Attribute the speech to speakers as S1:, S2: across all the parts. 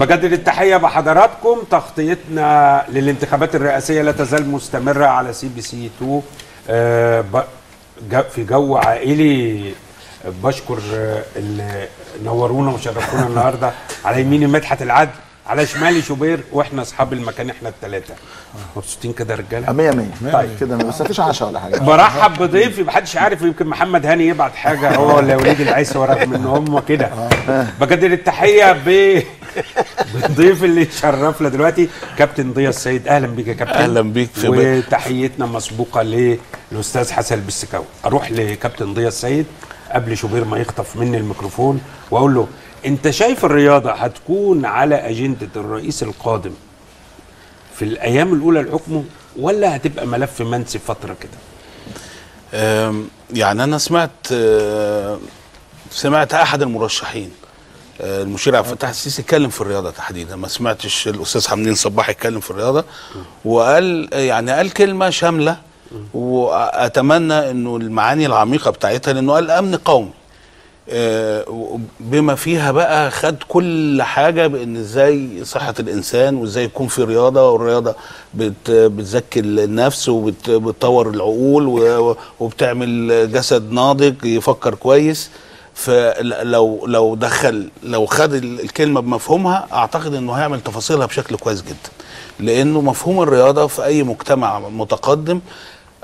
S1: بجدد التحية بحضراتكم. تغطيتنا للانتخابات الرئاسية لا تزال مستمرة على CBC 2 آه، ب- ج- في جو عائلي. بشكر اللي نورونا وشرفونا النهارده على يميني مدحت العدل. على شمالي شوبير وإحنا اصحاب المكان إحنا الثلاثه مبسوطين كده يا رجالة؟
S2: 100 100
S1: طيب.
S2: كده بس مفيش عشاء ولا حاجة.
S1: برحب بضيفي محدش عارف يمكن محمد هاني يبعت حاجة هو ولا وليد العيسى رغم ان هم كده بجدد التحية ب بالضيف اللي شرفنا دلوقتي كابتن ضياء السيد. أهلا بيك يا كابتن.
S3: أهلا بيك في.
S1: وتحيتنا مسبوقة للأستاذ حسن البسكاوي أروح لكابتن ضياء السيد. قبل شوبير ما يخطف مني الميكروفون وأقول له أنت شايف الرياضة هتكون على أجندة الرئيس القادم في الأيام الأولى لحكمه ولا هتبقى ملف منسي فترة كده؟
S3: يعني أنا سمعت سمعت أحد المرشحين أه، المشير عبد الفتاح السيسي اتكلم في الرياضة تحديدا ما سمعتش الأستاذ حمدين صباح يتكلم في الرياضة وقال يعني قال كلمة شاملة وأتمنى إنه المعاني العميقة بتاعتها لأنه قال أمن قومي. آه، بما فيها بقى خد كل حاجة بإن إزاي صحة الإنسان وإزاي يكون في رياضة والرياضة بت بتزكي النفس وبتطور العقول وبتعمل جسد ناضج يفكر كويس. فلو لو دخل لو خد ال- الكلمة بمفهومها أعتقد إنه هيعمل تفاصيلها بشكل كويس جدا. لأنه مفهوم الرياضة في أي مجتمع متقدم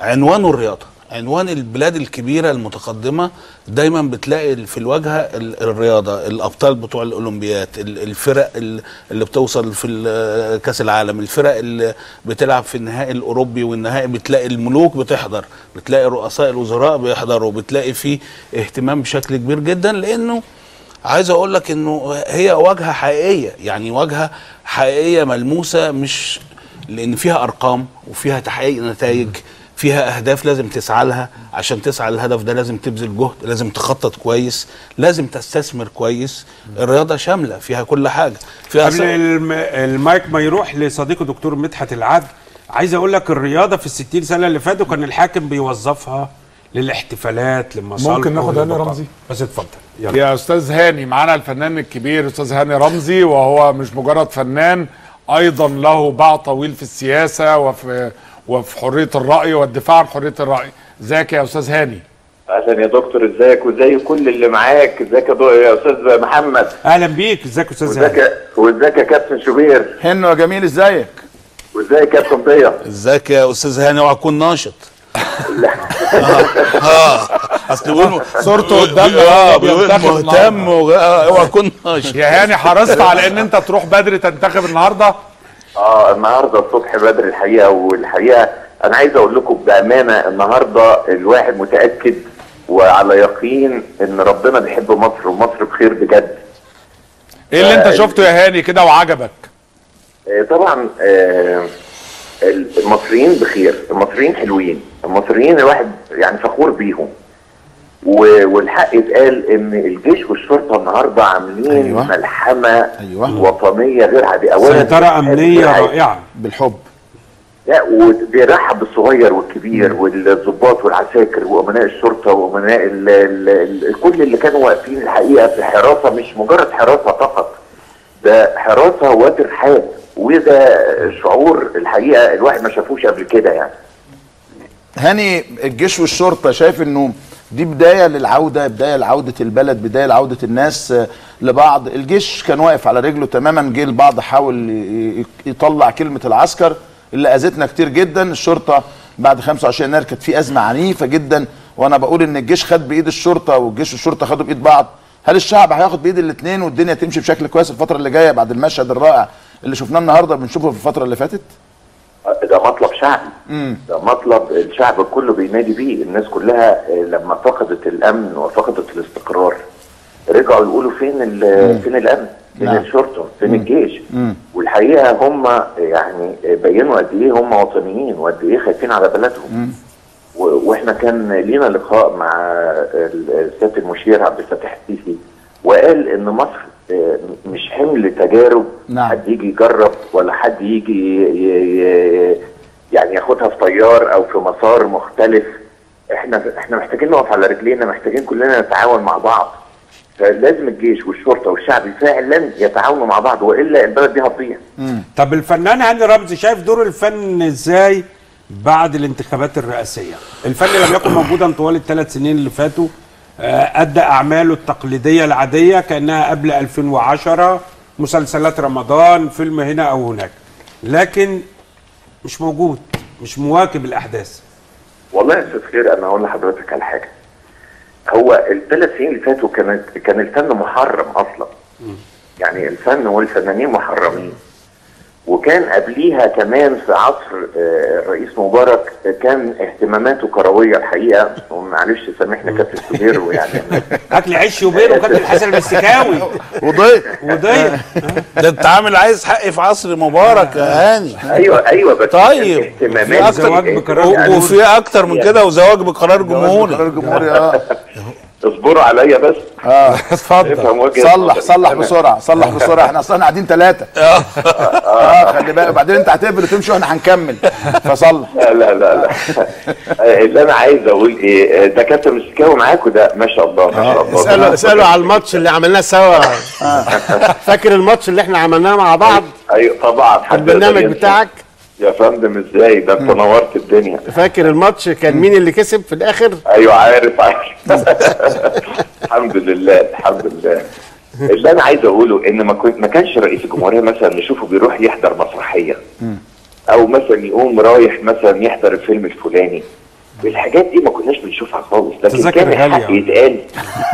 S3: عنوانه الرياضة عنوان البلاد الكبيرة المتقدمة دايما بتلاقي في الواجهة ال- الرياضة الأبطال بتوع الاولمبياد ال- الفرق ال- اللي بتوصل في كأس العالم الفرق اللي بتلعب في النهائي الأوروبي والنهائي بتلاقي الملوك بتحضر بتلاقي رؤساء الوزراء بيحضروا بتلاقي فيه اهتمام بشكل كبير جدا لأنه عايز أقول لك إنه هي واجهة حقيقية يعني واجهة حقيقية ملموسة مش لأن فيها أرقام وفيها تحقيق نتائج فيها أهداف لازم تسعى لها. عشان تسعى للهدف ده لازم تبذل جهد لازم تخطط كويس لازم تستثمر كويس. الرياضة شاملة فيها كل حاجة. فيها
S1: قبل الم... المايك ما يروح لصديقه دكتور مدحت العدل عايز أقول لك الرياضة في الستين سنة اللي فاتوا كان الحاكم بيوظفها للاحتفالات لمصالح
S4: ممكن ناخد هاني رمزي؟
S1: بس اتفضل. يلا.
S4: يا أستاذ هاني معانا الفنان الكبير أستاذ هاني رمزي وهو مش مجرد فنان أيضا له باع طويل في السياسة وفي وفي حرية الرأي والدفاع عن حرية الرأي. إزيك يا أستاذ هاني؟
S5: أهلا يا دكتور إزيك؟ وازاي كل اللي معاك. إزيك يا يا أستاذ محمد؟
S1: أهلا بيك. إزيك يا
S5: أستاذ
S1: هاني؟
S5: وازيك يا كابتن شوبير؟
S2: هنو يا جميل إزيك؟
S5: وإزيك يا كابتن ضياء
S3: إزيك يا أستاذ هاني؟ اوعى تكون ناشط آه. أصل بيقول
S4: صورته قدامنا آه
S3: بيقول مهتم. اوعى تكون ناشط.
S4: يا هاني حرصت على إن أنت تروح بدري تنتخب النهارده؟
S5: آه النهارده الصبح بدري الحقيقة والحقيقة أنا عايز أقول لكم بأمانة النهارده الواحد متأكد وعلى يقين إن ربنا بيحب مصر ومصر بخير بجد.
S4: إيه اللي أنت شفته يا هاني كده وعجبك؟
S5: آه، طبعا آه، المصريين بخير المصريين حلوين المصريين الواحد يعني فخور بيهم. والحق يتقال إن الجيش والشرطة النهارده عاملين
S2: أيوة.
S5: ملحمة
S2: أيوة.
S5: وطنية غير عادية. اولا
S1: سيطرة أمنية رائعة.
S2: بالحب.
S5: لا وبيرحب بالصغير والكبير والضباط والعساكر وأمناء الشرطة وأمناء ال ال ال كل اللي كانوا واقفين الحقيقة في حراسة مش مجرد حراسة فقط. ده حراسة وترحاب وده شعور الحقيقة الواحد ما شافوش قبل كده يعني.
S2: هاني الجيش والشرطة شايف إنه دي بداية للعودة بداية لعودة البلد بداية لعودة الناس آه، لبعض. الجيش كان واقف على رجله تماما جه البعض حاول يطلع كلمة العسكر اللي أذتنا كتير جدا. الشرطة بعد 25 يناير كانت في أزمة عنيفة جدا. وأنا بقول إن الجيش خد بإيد الشرطة والجيش والشرطه خدوا بإيد بعض. هل الشعب هياخد بإيد الاثنين والدنيا تمشي بشكل كويس الفترة اللي جاية بعد المشهد الرائع اللي شفناه النهارده بنشوفه في الفترة اللي فاتت؟
S5: ده مطلب شعبي. ده مطلب الشعب كله بينادي بيه. الناس كلها آه، لما فقدت الأمن وفقدت الاستقرار رجعوا يقولوا فين فين الأمن؟ فين
S2: نعم.
S5: الشرطة؟ فين الجيش؟ والحقيقة هم يعني بينوا قد إيه هم وطنيين وقد إيه خايفين على بلدهم. وإحنا كان لينا لقاء مع ال- سياده المشير عبد الفتاح السيسي وقال إن مصر آه، مش حمل تجارب.
S2: نعم.
S5: حد يجي يجرب ولا حد يجي يعني ياخدها في طيار أو في مسار مختلف. إحنا إحنا محتاجين نقف على رجلينا محتاجين كلنا نتعاون مع بعض. فلازم الجيش والشرطة والشعب فعلا يتعاونوا مع بعض وإلا البلد دي هتضيع.
S1: طب الفنان هاني رمزي شايف دور الفن إزاي بعد الانتخابات الرئاسية؟ الفن لم يكن موجودا طوال الثلاث سنين اللي فاتوا. آه، أدى أعماله التقليدية العادية كأنها قبل 2010 مسلسلات رمضان فيلم هنا أو هناك. لكن مش موجود مش مواكب الأحداث.
S5: والله يا أستاذ خير أنا هقول لحضرتك على حاجة. هو الثلاث سنين اللي فاتوا كانت كان الفن محرم أصلا. يعني الفن والفنانين محرمين. وكان قبليها كمان في عصر آه، الرئيس مبارك كان اهتماماته كروية الحقيقة. ومعلش سامحنا كابتن سمير ويعني
S1: أكل عيش يوبير وكابتن حسن المسكاوي
S2: وضيق
S1: وضيق
S3: ده انت عامل عايز حق في عصر مبارك يا هاني.
S5: أيوه أيوه بس
S3: طيب.
S5: اهتمامات
S1: يعني-
S3: وفي أكتر من كده وزواج بقرار جمهوري.
S2: قرار جمهوري آه.
S5: اصبروا عليا بس.
S2: آه.
S4: اتفضل.
S5: افهم وجهة
S2: صلح. صلح بسرعة صلح بسرعة. إحنا أصلا قاعدين ثلاثة آه. خلي بالك. وبعدين انت هتقفل وتمشي وإحنا هنكمل. فصلح.
S5: لا لا لا لا. اللي أنا عايز أقول إيه ده كابتن مسكاوي معاكم ده ما شاء الله ما شاء الله.
S6: اسأله اسأله على الماتش اللي عملناه سوا. فاكر الماتش اللي إحنا عملناه مع بعض؟
S5: أيوه طبعا. حد
S6: البرنامج. بتاعك؟
S5: يا فندم إزاي؟ ده أنت نورت الدنيا.
S6: فاكر الماتش كان مين اللي كسب في الآخر؟
S5: أيوه عارف عارف. الحمد لله الحمد لله. اللي أنا عايز أقوله إن ما كنت ما كانش رئيس الجمهورية مثلا نشوفه بيروح يحضر مسرحية. أو مثلا يقوم رايح مثلا يحضر الفيلم الفلاني. الحاجات دي ما كناش بنشوفها خالص. لكن كان الحق. يتقال.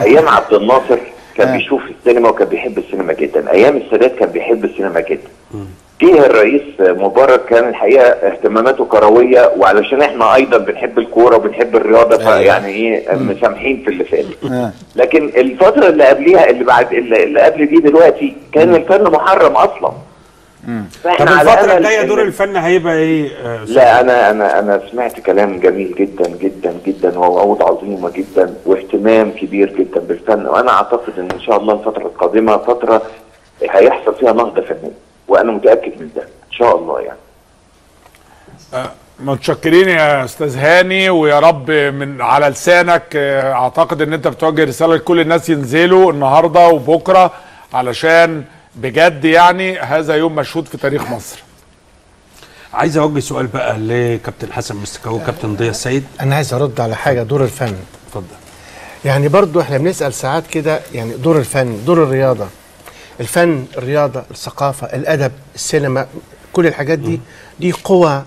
S5: أيام عبد الناصر كان بيشوف السينما وكان بيحب السينما جدا. أيام السادات كان بيحب السينما جدا. جه الرئيس مبارك كان الحقيقة اهتماماته كروية وعلشان إحنا أيضا بنحب الكورة وبنحب الرياضة فيعني إيه مسامحين في اللي فات. لكن الفترة اللي قبليها اللي بعد اللي اللي قبل دي دلوقتي كان الفن محرم أصلا.
S1: طب
S5: فإحنا على
S1: الفترة
S5: أمل
S1: الجاية
S5: إن-
S1: دور الفن هيبقى إيه؟ آه،؟
S5: لا أنا أنا أنا سمعت كلام جميل جدا جدا جدا ووعود عظيمه جدا واهتمام كبير جدا بالفن. وأنا أعتقد إن إن شاء الله الفترة القادمة فترة هيحصل فيها نهضه فنيه وأنا متأكد من ده إن شاء الله يعني.
S4: متشكرين يا أستاذ هاني ويا رب من على لسانك آه، أعتقد إن أنت بتوجه رسالة لكل الناس ينزلوا النهارده وبكرة علشان بجد يعني هذا يوم مشهود في تاريخ مصر.
S1: عايز أوجه سؤال بقى لكابتن حسن مستكاوي وكابتن ضياء السيد.
S6: أنا عايز أرد على حاجة دور الفن.
S1: اتفضل.
S6: يعني برضو إحنا بنسأل ساعات كده يعني دور الفن دور الرياضة. الفن الرياضة الثقافة الأدب السينما كل الحاجات دي دي قوى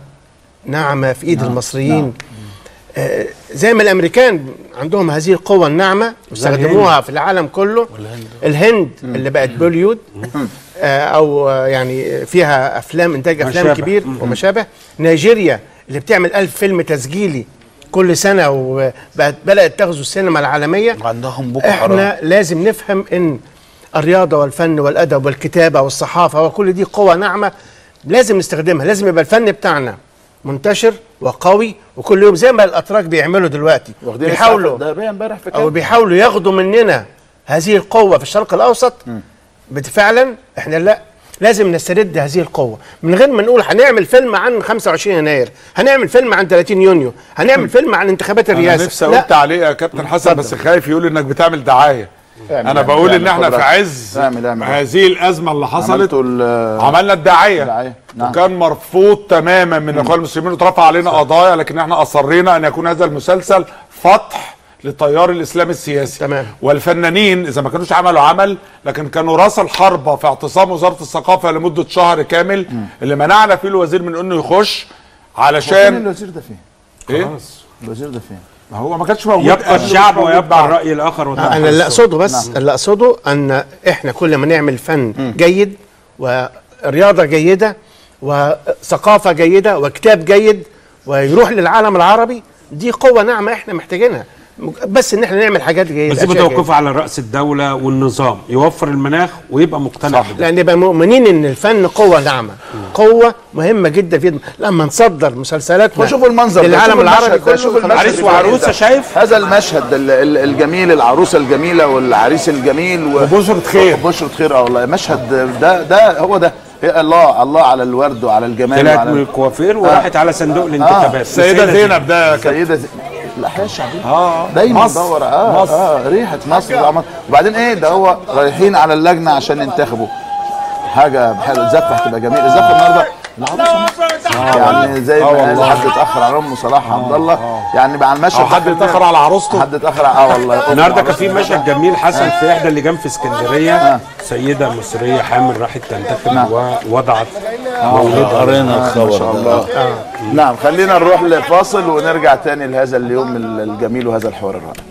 S6: ناعمة في إيد المصريين. آه زي ما الأمريكان عندهم هذه القوة الناعمة واستخدموها في العالم كله. الهند. اللي بقت بوليود آه أو آه يعني فيها أفلام إنتاج أفلام
S1: مشابه.
S6: كبير وما شابه نيجيريا اللي بتعمل ألف فيلم تسجيلي كل سنة وبقت بدأت تغزو السينما العالمية.
S3: عندهم بوكو حرام.
S6: إحنا لازم نفهم إن الرياضة والفن والأدب والكتابة والصحافة وكل دي قوى ناعمة لازم نستخدمها لازم يبقى الفن بتاعنا منتشر وقوي وكل يوم زي ما الأتراك بيعملوا دلوقتي. بيحاولوا
S2: في أو
S6: بيحاولوا ياخدوا مننا هذه القوة في الشرق الأوسط. فعلا إحنا لا لازم نسترد هذه القوة. من غير ما نقول هنعمل فيلم عن 25 يناير هنعمل فيلم عن 30 يونيو هنعمل فيلم عن انتخابات
S4: أنا
S6: الرئاسه
S4: نفسي
S6: لا.
S4: قلت عليه يا كابتن حسن بس خايف يقول إنك بتعمل
S2: دعاية.
S4: أنا
S2: اعمل-
S4: بقول إن إحنا في عز
S2: اعمل- اعمل.
S4: هذه الأزمة اللي حصلت عملنا
S2: الدعاية، نعم.
S4: وكان مرفوض تماما من الاخوان المسلمين واترفع علينا قضايا لكن إحنا أصرينا أن يكون هذا المسلسل فتح لتيار الاسلام السياسي
S6: تمام.
S4: والفنانين إذا ما كانوش عملوا عمل لكن كانوا راس الحربة في اعتصام وزارة الثقافة لمدة شهر كامل اللي منعنا فيه الوزير من إنه يخش
S2: فين
S4: علشان
S2: الوزير ده فين؟
S4: إيه
S2: الوزير ده فين؟
S4: ما هو ما كانش موجود
S1: يبقى الشعب ويبقى. الرأي الآخر وده
S6: أنا اللي أقصده بس اللي أقصده أن إحنا كل ما نعمل فن جيد ورياضة جيدة وثقافة جيدة وكتاب جيد ويروح للعالم العربي دي قوة ناعمة إحنا محتاجينها. بس إن إحنا نعمل حاجات جيده
S1: بس. توقفه على رأس الدولة والنظام يوفر المناخ ويبقى مقتنع بده.
S6: لأن نبقى مؤمنين إن الفن قوة ناعمة. قوة مهمة جدا في لما نصدر مسلسلاتنا
S2: وشوفوا المنظر ده،
S6: للعالم
S2: شوفوا
S6: العربي كله
S2: شوفوا
S1: عريس
S2: ده.
S1: شايف؟
S2: هذا المشهد ال- ال- الجميل العروسة الجميلة والعريس الجميل و-
S4: وبشرة خير.
S2: بشرة خير آه والله. مشهد ده ده هو ده. هي الله الله على الورد وعلى الجمال
S1: طلعت
S2: وعلى
S1: من الكوافير وراحت على صندوق الانتخابات.
S4: السيده زينب ده
S2: زي... الاحياء الشعبيه
S4: آه
S2: دايما.
S4: مصر.
S2: دور آه
S4: مصر.
S2: آه ريحة مصر. مصر. وبعدين إيه ده هو رايحين على اللجنة عشان ينتخبوا. حاجة حلوة الزفة هتبقى جميلة. الزفة النهارده. يعني زي ما قال حد اتأخر على ام صلاح عبد الله. يعني مع المشهد
S4: حد اتأخر على عروسته؟
S2: حد اتأخر آه والله.
S1: النهارده كان في مشهد جميل حصل في إحدى اللجان في اسكندرية. سيدة مصرية حامل راحت تنتخب ووضعت مولدها
S3: قرينا الخبر ده.
S2: نعم خلينا نروح لفاصل ونرجع تاني لهذا اليوم الجميل وهذا الحوار الرائع.